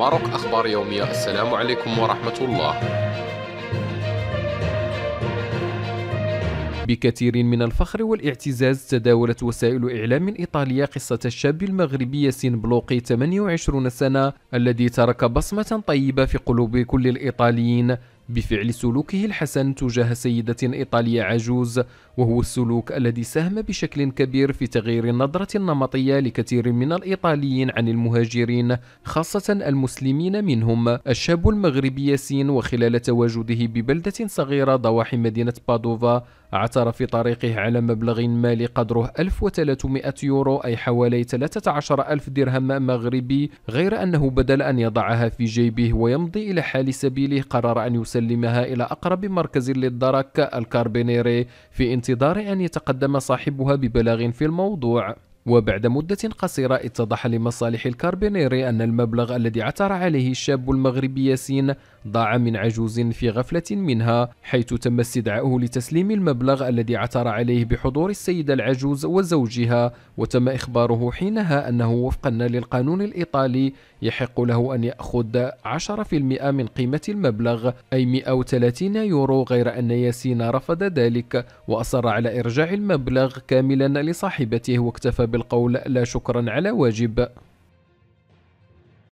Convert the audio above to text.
ماروك أخبار يومية. السلام عليكم ورحمة الله. بكثير من الفخر والاعتزاز تداولت وسائل إعلام إيطالية قصة الشاب المغربي ياسين بلوقي 28 سنة الذي ترك بصمة طيبة في قلوب كل الإيطاليين. بفعل سلوكه الحسن تجاه سيدة إيطالية عجوز وهو السلوك الذي ساهم بشكل كبير في تغيير النظرة النمطية لكثير من الإيطاليين عن المهاجرين خاصة المسلمين منهم. الشاب المغربي ياسين وخلال تواجده ببلدة صغيرة ضواحي مدينة بادوفا عثر في طريقه على مبلغ مالي قدره 1300 يورو أي حوالي 13 ألف درهم مغربي غير أنه بدل أن يضعها في جيبه ويمضي إلى حال سبيله قرر أن يسلمها إلى أقرب مركز للدرك ال carabinieri في انتظار أن يتقدم صاحبها ببلاغ في الموضوع. وبعد مدة قصيرة اتضح لمصالح الكاربينيري أن المبلغ الذي عثر عليه الشاب المغربي ياسين ضاع من عجوز في غفلة منها حيث تم استدعائه لتسليم المبلغ الذي عثر عليه بحضور السيدة العجوز وزوجها وتم إخباره حينها أنه وفقا للقانون الإيطالي يحق له أن يأخذ 10% من قيمة المبلغ أي 130 يورو غير أن ياسين رفض ذلك وأصر على إرجاع المبلغ كاملا لصاحبته واكتفى بالقول لا شكرا على واجب.